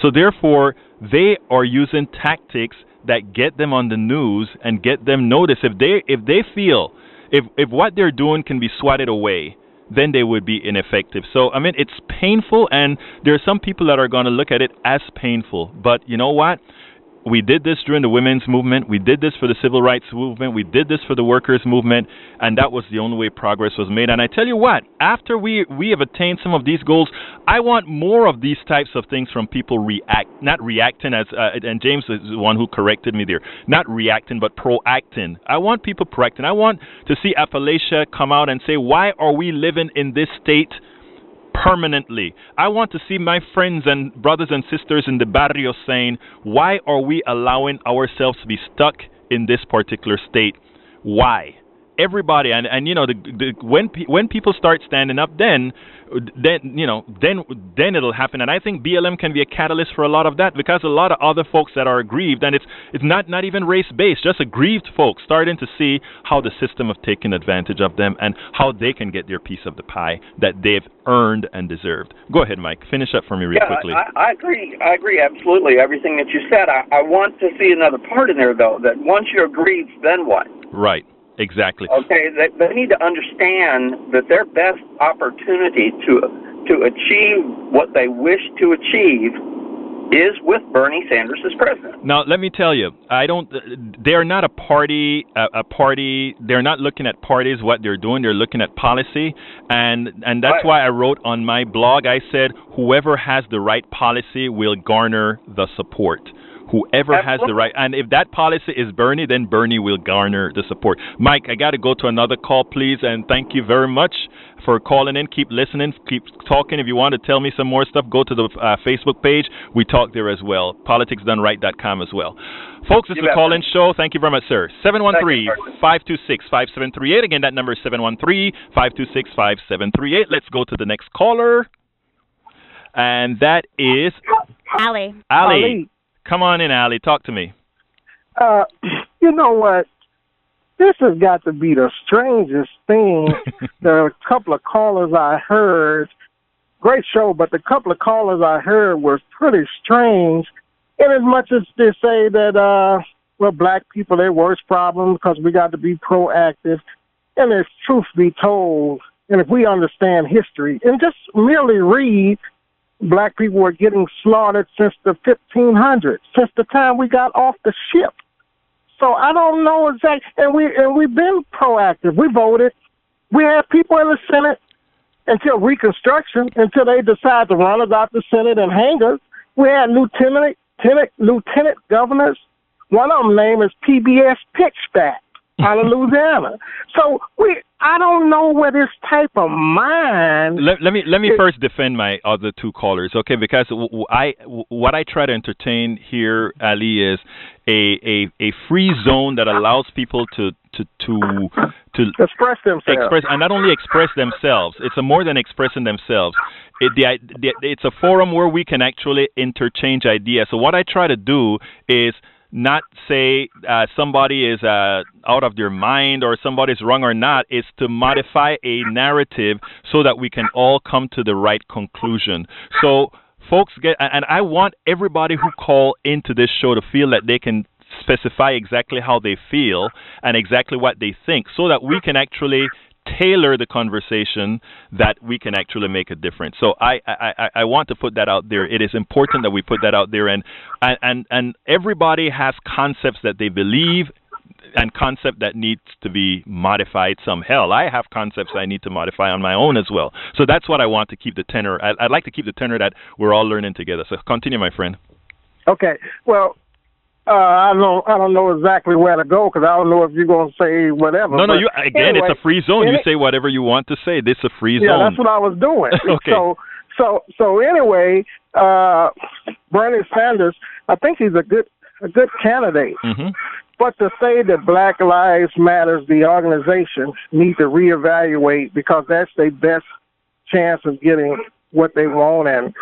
So therefore, they are using tactics that get them on the news and get them noticed. If they if they feel if if what they're doing can be swatted away, then they would be ineffective. So I mean, it's painful, and there are some people that are going to look at it as painful. But you know what? We did this during the women's movement. We did this for the civil rights movement. We did this for the workers' movement, and that was the only way progress was made. And I tell you what, after we we have attained some of these goals, I want more of these types of things from people react, not reacting as. Uh, and James is the one who corrected me there. Not reacting, but proacting. I want people proacting. I want to see Appalachia come out and say, why are we living in this state? Permanently. I want to see my friends and brothers and sisters in the barrio saying, why are we allowing ourselves to be stuck in this particular state? Why? Everybody, and, and you know, the, the, when pe- when people start standing up, then then you know then then it'll happen. And i think blm can be a catalyst for a lot of that because a lot of other folks that are aggrieved and it's it's not not even race based just aggrieved folks starting to see how the system have taken advantage of them and how they can get their piece of the pie that they've earned and deserved. Go ahead mike. Finish up for me real yeah, quickly. I, I agree. I agree absolutely everything that you said. I, I want to see another part in there though that once you're aggrieved then what? Right Exactly. Okay, they, they need to understand that their best opportunity to to achieve what they wish to achieve is with Bernie Sanders as president. Now, let me tell you, I don't. They're not a party. A, a party. They're not looking at parties. What they're doing, they're looking at policy, and and that's Right. why I wrote on my blog. I said, whoever has the right policy will garner the support. Whoever has the right, and if that policy is Bernie, then Bernie will garner the support. Mike, I got to go to another call, please, and thank you very much for calling in. Keep listening, keep talking. If you want to tell me some more stuff, go to the uh, Facebook page. We talk there as well. PoliticsDoneRight.com as well. Folks, it's the bet. call in show. Thank you very much, sir. 713 526 5738. Again, that number is 713 526 5738. Let's go to the next caller. And that is Allie. Ali. Ali. Come on in, Ali. Talk to me. Uh, you know what? This has got to be the strangest thing. <laughs> a couple of callers I heard. Great show, but the couple of callers I heard was pretty strange. In as much as they say that, uh, well, black people, their worst problem because we got to be proactive. And if truth be told, and if we understand history and just merely read, black people were getting slaughtered since the 1500s, since the time we got off the ship. So I don't know exactly, and we and we've been proactive. We voted. We had people in the Senate until Reconstruction, until they decided to run us out the Senate and hang us. We had lieutenant, lieutenant, lieutenant governors. One of them name is PBS Pinchback out <laughs> of Louisiana. So we, I don't know where this type of mind. let, let me let me It- first defend my other two callers, okay? Because I w- what I try to entertain here, Ali, is a a, a free zone that allows people to to to to express themselves. express and not only express themselves. It's a more than expressing themselves. It, the, the, it's a forum where we can actually interchange ideas. So what I try to do is not say uh, somebody is uh, out of their mind or somebody's wrong or not. It's to modify a narrative so that we can all come to the right conclusion. So folks get and I want everybody who call into this show to feel that they can specify exactly how they feel and exactly what they think so that we can actually tailor the conversation that we can actually make a difference. So I, I, I, want to put that out there. It is important that we put that out there and, and, and, and everybody has concepts that they believe and concept that needs to be modified some hell i have concepts i need to modify on my own as well so that's what i want to keep the tenor I, i'd like to keep the tenor that we're all learning together so continue my friend Okay. Well, uh, I don't I don't know exactly where to go because I don't know if you're going to say whatever. no no you again anyway, it's a free zone you any- say whatever you want to say this is a free Yeah, zone that's what I was doing. <laughs> Okay. So so so anyway, uh, Bernie Sanders, I think he's a good a good candidate. hmm But to say that Black Lives Matters, the organization, need to reevaluate because that's their best chance of getting what they want and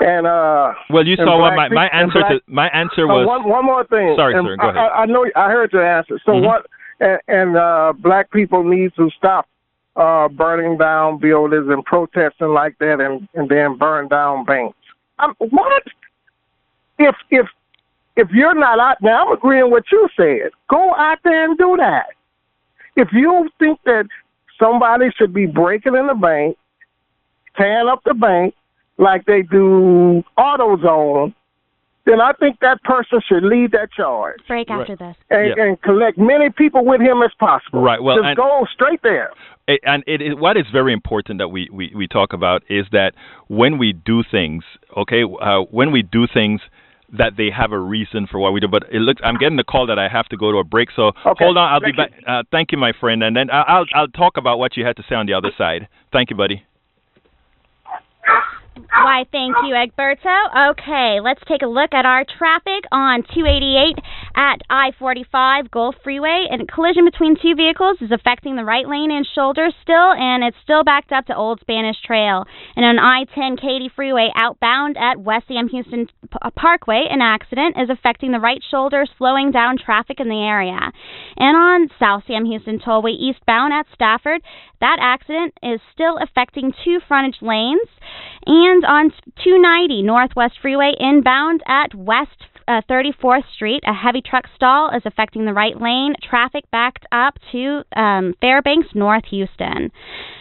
and uh well you saw what my, my answer black- to my answer Oh, was one one more thing. Sorry, And sir, go I, ahead. I, I know I heard your answer. So Mhm. what? And, and uh, black people need to stop uh, burning down buildings and protesting like that, and and then burn down banks. Um, what? If if if you're not out now, I'm agreeing with you said. Go out there and do that. If you think that somebody should be breaking in the bank, tearing up the bank like they do AutoZone, then I think that person should lead that charge Break Right. after this. and, Yeah. and collect many people with him as possible. Right, well, just and- go straight there. it, and it is what is very important that we, we, we talk about is that when we do things, okay, uh, when we do things that they have a reason for what we do. But it looks, I'm getting the call that I have to go to a break. So Okay, hold on, I'll thank be back. Uh, thank you, my friend, and then I'll I'll talk about what you had to say on the other side. Thank you, buddy. Why, thank you, Egberto. Okay, let's take a look at our traffic on 288 at I 45 Gulf Freeway. And a collision between two vehicles is affecting the right lane and shoulder still, and it's still backed up to Old Spanish Trail. And on I 10 Katy Freeway outbound at West Sam Houston P- uh, Parkway, an accident is affecting the right shoulder, slowing down traffic in the area. And on South Sam Houston Tollway eastbound at Stafford, that accident is still affecting two frontage lanes. And on 290 Northwest Freeway inbound at West uh, 34th Street, a heavy truck stall is affecting the right lane. Traffic backed up to um, Fairbanks, North Houston.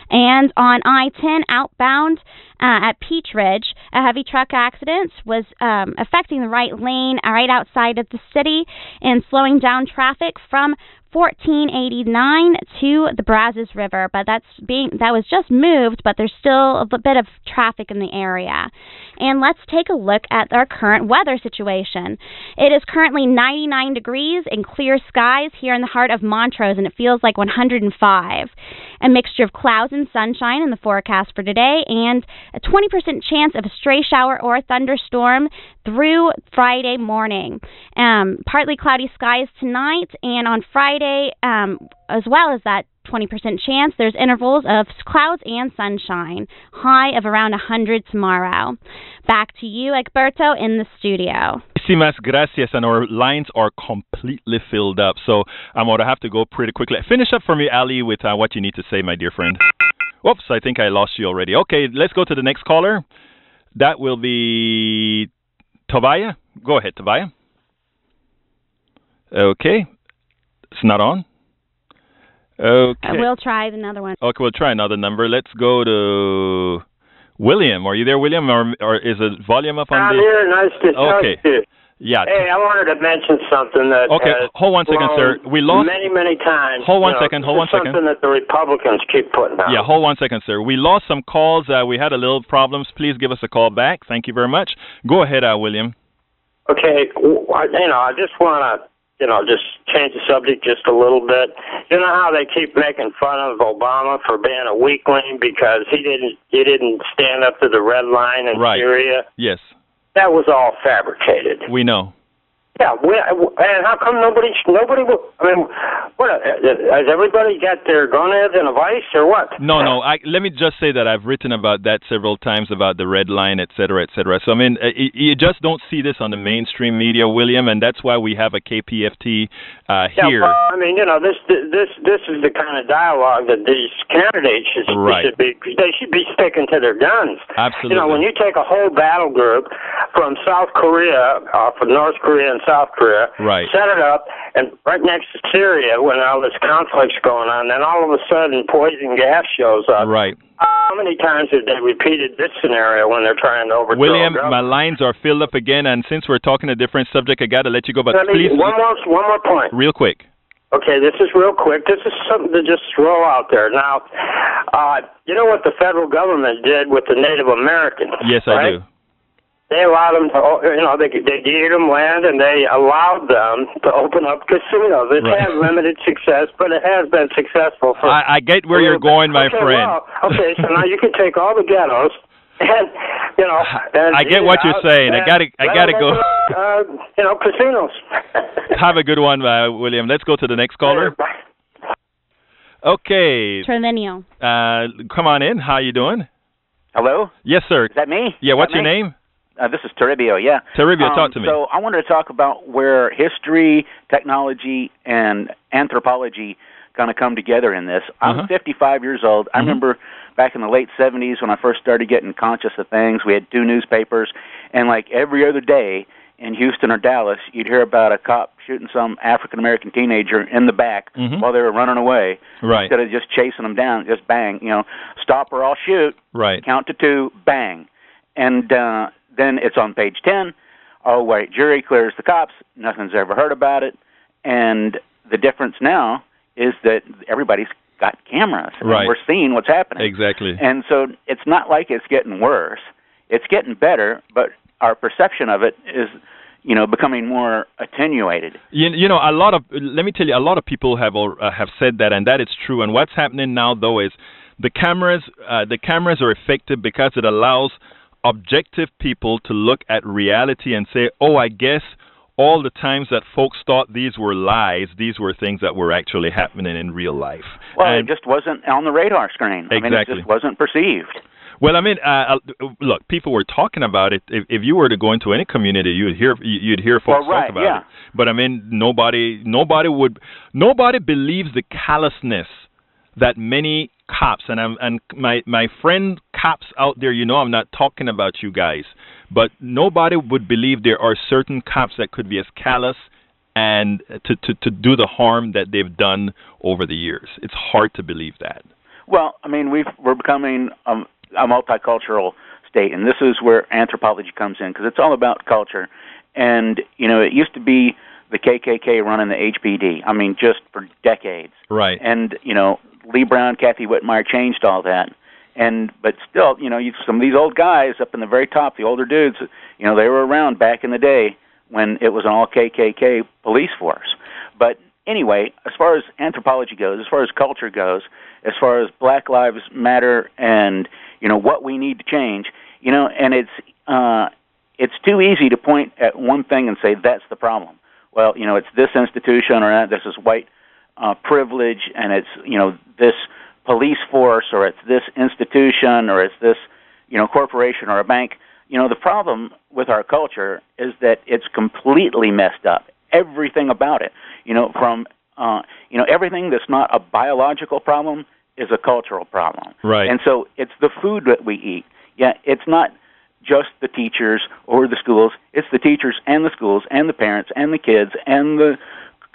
And on I 10 outbound uh, at Peach Ridge, a heavy truck accident was um, affecting the right lane right outside of the city and slowing down traffic from 1489 to the Brazos River, but that's being that was just moved, but there's still a bit of traffic in the area. And let's take a look at our current weather situation. It is currently 99 degrees and clear skies here in the heart of Montrose, and it feels like 105. A mixture of clouds and sunshine in the forecast for today, and a 20% chance of a stray shower or thunderstorm through Friday morning. Um, partly cloudy skies tonight, and on Friday, um, as well as that 20% chance, there's intervals of clouds and sunshine. High of around 100 tomorrow. Back to you, Egberto, in the studio. Muchísimas gracias, and our lines are completely filled up. So I'm going to have to go pretty quickly. Finish up for me, Ali, with uh, what you need to say, my dear friend. Whoops, I think I lost you already. Okay, let's go to the next caller. That will be Tobiah. Go ahead, Tobiah. Okay, it's not on. Okay. Uh, we'll try another one. Okay, we'll try another number. Let's go to William. Are you there, William, or, or is the volume up on I'm the? here. Nice to Okay. talk to you. Yeah. Hey, I wanted to mention something that. Okay, has hold one second, sir. We lost- many, many times. Hold one you know, second, hold this one is second. Something that the Republicans keep putting out. Yeah, hold one second, sir. We lost some calls. Uh, we had a little problems. Please give us a call back. Thank you very much. Go ahead, uh, William. Okay, you know, I just want to, you know, just change the subject just a little bit. You know how they keep making fun of Obama for being a weakling because he didn't he didn't stand up to the red line in Right. Syria. Yes, That was all fabricated. we know. Yeah, we, and how come nobody nobody? will- I mean, what has everybody got their gonads in a vice or what? No, no. I, let me just say that I've written about that several times about the red line, et cetera, et cetera. So I mean, uh, you just don't see this on the mainstream media, William, and that's why we have a KPFT uh, Yeah, here. well, I mean, you know, this this this is the kind of dialogue that these candidates should, Right. should be. They should be sticking to their guns. Absolutely. You know, when you take a whole battle group from South Korea, uh, from North Korea and South Korea, Right. set it up, and right next to Syria, when all this conflict's going on, then all of a sudden poison gas shows up. Right. How many times have they repeated this scenario when they're trying to overthrow? William, my lines are filled up again, and since we're talking a different subject, I got to let you go. But Let me- please, one more one more point. real quick. Okay, this is real quick. This is something to just throw out there. Now, uh, you know what the federal government did with the Native Americans? Yes, I do. They allowed them to, you know, they they gave them land and they allowed them to open up casinos. It Right. had limited success, but it has been successful for. I, I get where you're going, my okay, friend. Well, okay, so now you can take all the ghettos. <laughs> And you know, <laughs> and I get what you're saying. I gotta- I gotta go. Uh, you know, casinos. <laughs> Have a good one, uh, William. Let's go to the next caller. Okay. Trevino. Uh, come on in. How you doing? Hello? Yes, sir. Is that me? Yeah. What's that your me? name? Uh, this is Toribio, yeah. Toribio, Um, talk to me. So I wanted to talk about where history, technology, and anthropology kind of come together in this. I'm Uh-huh. 55 years old. I Mhm. remember back in the late 70s when I first started getting conscious of things. We had two newspapers, and like every other day in Houston or Dallas, you'd hear about a cop shooting some African American teenager in the back Mhm. while they were running away. Right. Instead of just chasing them down, just bang, you know, stop or I'll shoot Right. count to two, bang. And uh, then it's on page 10. Oh, wait, jury clears the cops. Nothing's ever heard about it. And the difference now is that everybody's got cameras. and Right. we're seeing what's happening. Exactly. And so it's not like it's getting worse. It's getting better, but our perception of it is, you know, becoming more attenuated. You, you know, a lot of let me tell you, a lot of people have al- uh, have said that, and that is true. And what's happening now, though, is the cameras uh, the cameras are effective because it allows objective people to look at reality and say, oh, I guess all the times that folks thought these were lies, these were things that were actually happening in real life. Well, and, it just wasn't on the radar screen. Exactly. I mean, it just wasn't perceived. Well, I mean, uh, look, people were talking about it. If, if you were to go into any community, you'd hear you'd hear folks well, right, talk about yeah. it. But I mean, nobody nobody would nobody believes the callousness that many cops and I'm, and my my friend cops out there. You know, I'm not talking about you guys, but nobody would believe there are certain cops that could be as callous and to to to do the harm that they've done over the years. It's hard to believe that. Well, I mean, we've we're becoming um, a multicultural state, and this is where anthropology comes in because it's all about culture. And you know, it used to be the KKK running the HPD. I mean, just for decades. Right. And you know, Lee Brown, Kathy Whitmire changed all that. And but still, you know, you, some of these old guys up in the very top, the older dudes, you know, they were around back in the day when it was an all KKK police force. But anyway, as far as anthropology goes, as far as culture goes, as far as Black Lives Matter and you know what we need to change, you know, and it's uh, it's too easy to point at one thing and say that's the problem. Well, you know, it's this institution or that. This is white uh, privilege, and it's you know this police force, or it's this institution, or it's this you know corporation or a bank. You know, the problem with our culture is that it's completely messed up. Everything about it, you know, from uh, you know everything that's not a biological problem is a cultural problem. Right. And so it's the food that we eat. Yeah, it's not just the teachers or the schools. It's the teachers and the schools and the parents and the kids and the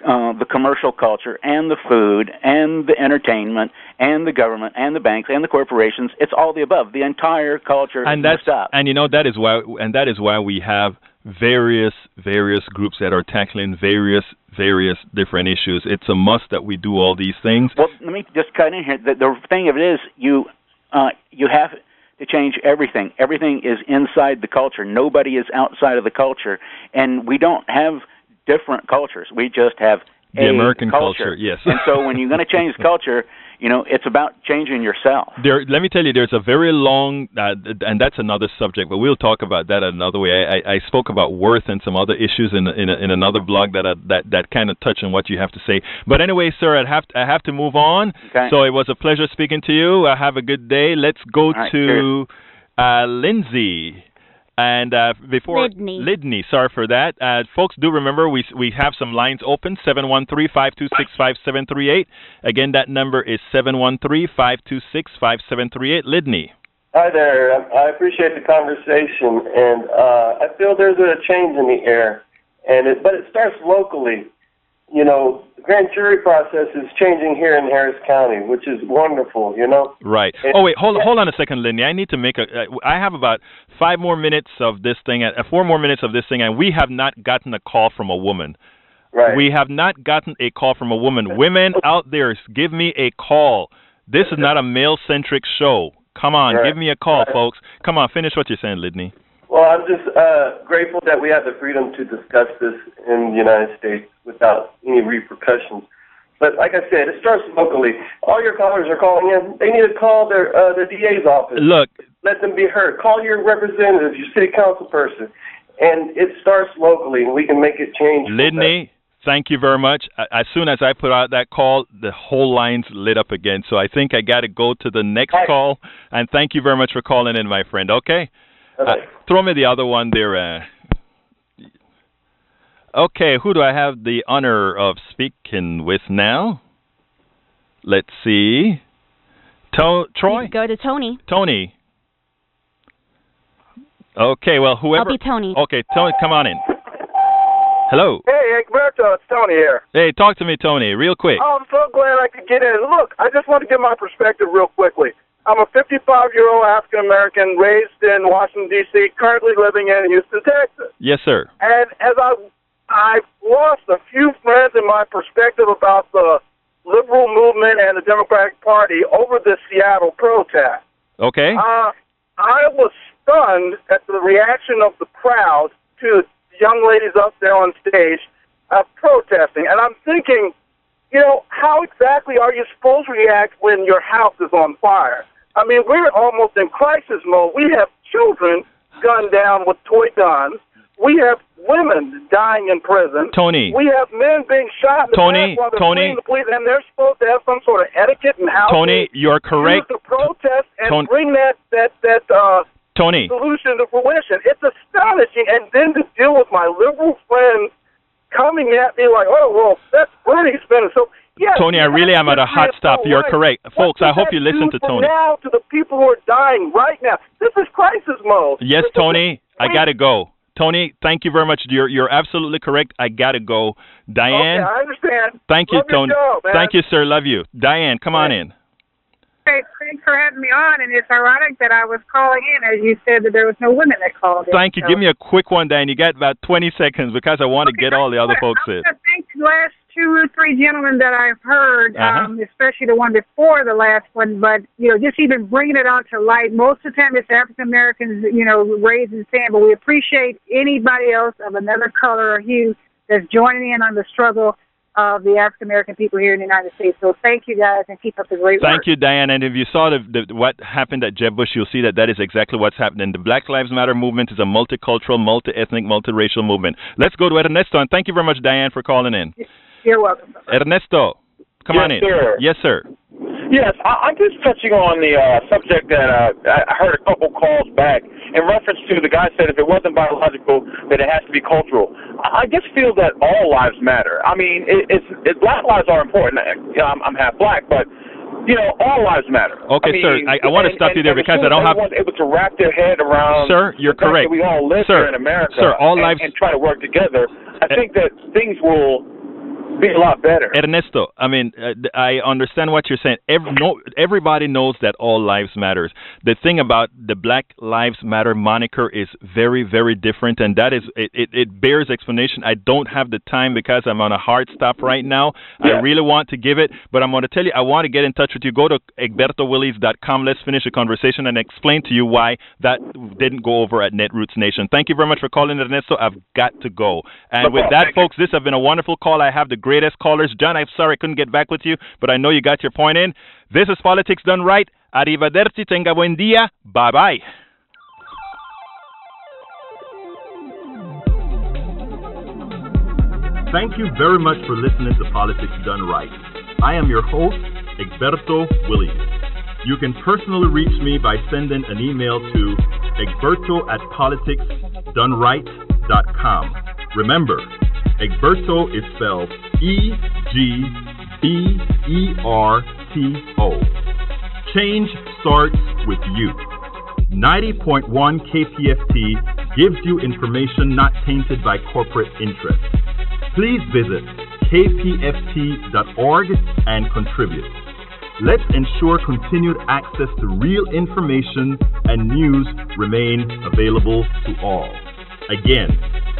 uh, the commercial culture and the food and the entertainment and the government and the banks and the corporations. It's all the above. The entire culture and that's, up. And you know that is why and that is why we have various various groups that are tackling various various different issues. It's a must that we do all these things. Well, let me just cut in here. The, the thing of it is, you uh, you have to change everything. Everything is inside the culture. Nobody is outside of the culture, and we don't have different cultures. We just have the American culture. yes. and so when you're going to change culture, you know, it's about changing yourself. <laughs> There, let me tell you, there's a very long, uh, and that's another subject, but we'll talk about that another way. I, I spoke about worth and some other issues in in, in another blog that uh, that that kind of touch on what you have to say. But anyway, sir, I have to, I have to move on. Okay. So it was a pleasure speaking to you. Uh, have a good day. Let's go right, to uh, Lindsay. And uh, before Lidney. Lidney, sorry for that. Uh, folks, do remember we we have some lines open 713-526-5738. Again, that number is 713-526-5738. Lidney. Hi there. I I appreciate the conversation, and uh, I feel there's a change in the air, and it, but it starts locally. You know, the grand jury process is changing here in Harris County, which is wonderful. You know. Right. And- Oh wait, hold hold on a second, Lindy. I need to make a. Uh, have about five more minutes of this thing, uh, four more minutes of this thing, and we have not gotten a call from a woman. Right. We have not gotten a call from a woman. Women out there, give me a call. This is not a male-centric show. Come on, Right. give me a call, Right. folks. Come on, finish what you're saying, Lidney. Well, I'm just uh, grateful that we have the freedom to discuss this in the United States without any repercussions. But like I said, it starts locally. All your callers are calling in. They need to call their uh, the DA's office. Look, Let them be heard. Call your representative, your city council person, and it starts locally, and we can make it change. Lidney, thank you very much. As soon as I put out that call, the whole line's lit up again. So I think I got to go to the next Right. call. And thank you very much for calling in, my friend. Okay. Uh, throw me the other one there. Uh, okay, who do I have the honor of speaking with now? Let's see. To- Troy? Go to Tony. Tony. Okay, well, whoever. I'll be Tony. Okay, Tony, come on in. Hello. Hey, Egberto, it's Tony here. Hey, talk to me, Tony, real quick. Oh, I'm so glad I could get in. Look, I just want to give my perspective real quickly. I'm a 55 year old African American raised in Washington, D.C., currently living in Houston, Texas. Yes, sir. And as I, I've lost a few friends in my perspective about the liberal movement and the Democratic Party over the Seattle protest. Okay. Uh, I was stunned at the reaction of the crowd to the young ladies up there on stage uh, protesting. And I'm thinking, you know, how exactly are you supposed to react when your house is on fire? I mean, we're almost in crisis mode. We have children gunned down with toy guns. We have women dying in prison. Tony. We have men being shot in the Tony, they're Tony. the police, and they're supposed to have some sort of etiquette and how Tony, to you're correct. the protest and Tony- bring that that that uh, Tony. solution to fruition. It's astonishing, and then to deal with my liberal friends coming at me like, "Oh, well, that's Bernie's spending." So. Yes, Tony, I really am at a hot stop. You're correct. Folks, I hope you listen to Tony. now to the people who are dying right now. This is crisis mode. Yes, This Tony, I gotta go. Tony, thank you very much. You're you're absolutely correct. I gotta go. Diane, Okay, I understand. thank you, Love Tony. show. Thank you, sir. Love you. Diane, come on in. Hey, thanks for having me on. And it's ironic that I was calling in as you said that there was no women that called in. Thank you. So- Give me a quick one, Diane. You got about 20 seconds because I want to get all the other folks in. I think the last two or three gentlemen that I've heard, Uh-huh. um, especially the one before the last one, but you know, just even bringing it onto light. Most of the time, it's African Americans, you know, raising sand. But we appreciate anybody else of another color or hue that's joining in on the struggle of the African American people here in the United States. So thank you guys and keep up the great work. Thank you, Diane. And if you saw the, the, what happened at Jeb Bush, you'll see that that is exactly what's happening. The Black Lives Matter movement is a multicultural, multi-ethnic, multiracial movement. Let's go to Ernesto. And thank you very much, Diane, for calling in. You're welcome. Ernesto, come Yes, on in. sir. Yes, sir. Yes, I, I'm just touching on the uh, subject that uh, I heard a couple calls back in reference to the guy said if it wasn't biological, that it has to be cultural. I I just feel that all lives matter. I mean, it, it's it, black lives are important. You I'm, I'm half black, but you know, all lives matter. Okay, I mean, sir, I- I wanna and- stop you there because I don't have- able to wrap their head around. Sir, you're correct. That we all live Sir, here in America. sir, all and, lives- and try to work together. I think that things will be a lot better. Ernesto, I mean, uh, I understand what you're saying. Every, no, everybody knows that all lives matters. The thing about the Black Lives Matter moniker is very, very different, and that is it. It, it bears explanation. I don't have the time because I'm on a hard stop right now. I really want to give it, but I'm going to tell you. I want to get in touch with you. Go to egbertowillies.com. Let's finish the conversation and explain to you why that didn't go over at Netroots Nation. Thank you very much for calling, Ernesto. I've got to go. And No with that, Thank you. folks, this has been a wonderful call. I have the greatest callers. John, I'm sorry I couldn't get back with you, but I know you got your point in. This is Politics Done Right. Arrivederci, tenga buen día. Bye bye. Thank you very much for listening to Politics Done Right. I am your host, Egberto Willies. You can personally reach me by sending an email to egberto at politicsdoneright.com. Remember, Egberto is spelled E G B E R T O. Change starts with you. 90.1 KPFT gives you information not tainted by corporate interests. Please visit kpft.org and contribute. Let's ensure continued access to real information and news remain available to all. Again,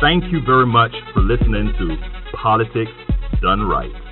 thank you very much for listening to Politics Done Right.